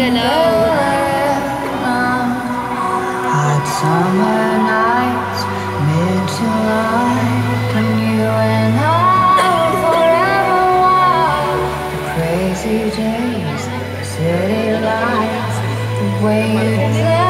Hot summer nights, mid-July, when you and I forever. The crazy days, the city lights, the way you.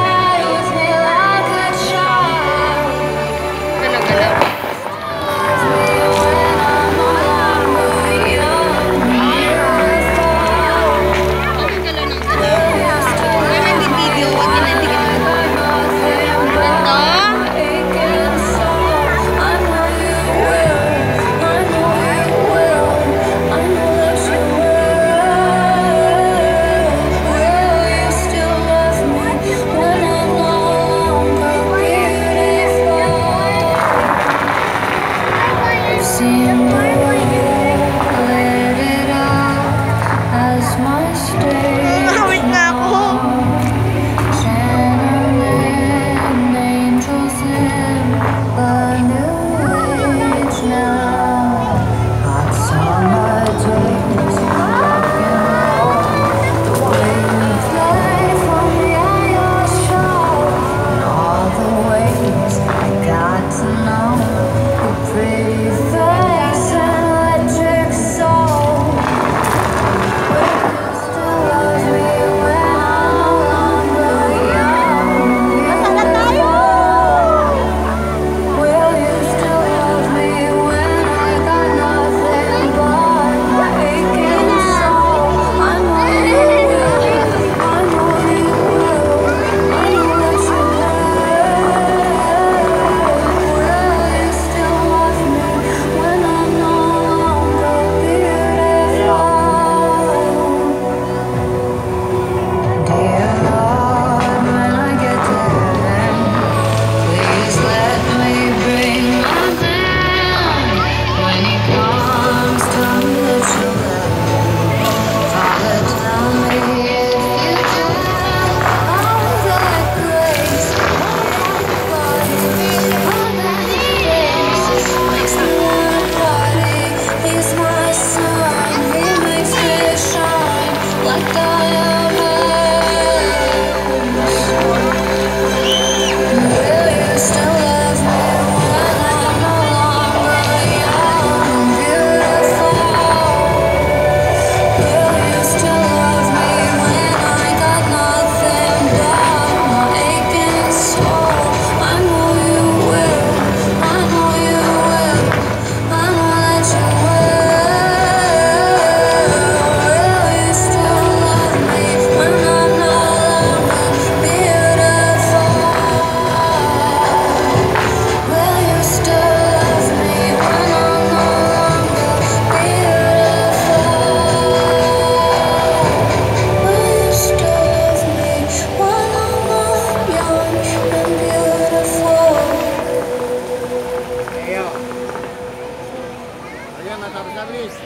Dia mata besar, Lis.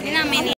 Ini namanya